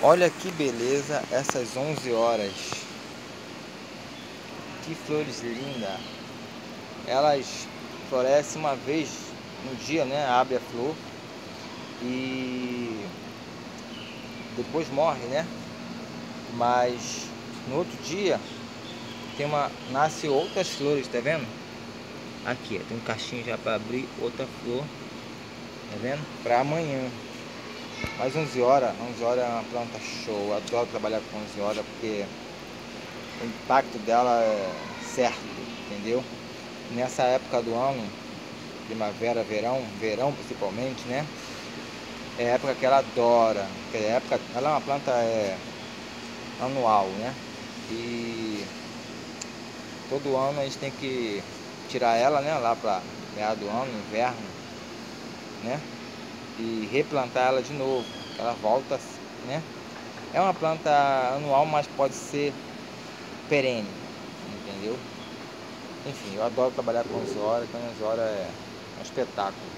Olha que beleza essas 11 horas. Que flores lindas. Elas florescem uma vez no dia, né? Abre a flor e depois morre, né? Mas no outro dia tem uma nasce outras flores, tá vendo? Aqui, tem um cachinho já para abrir outra flor, tá vendo? Para amanhã. Mais 11 horas, 11 horas é uma planta show. adoro trabalhar com 11 horas porque o impacto dela é certo, entendeu? Nessa época do ano, primavera, verão, verão principalmente, né? É a época que ela adora, que é época, ela é uma planta é, anual, né? E todo ano a gente tem que tirar ela, né, lá para meado do ano, inverno, né? E replantar ela de novo. Ela volta, né? É uma planta anual, mas pode ser perene, entendeu? Enfim, eu adoro trabalhar com Zora, então Zora é um espetáculo.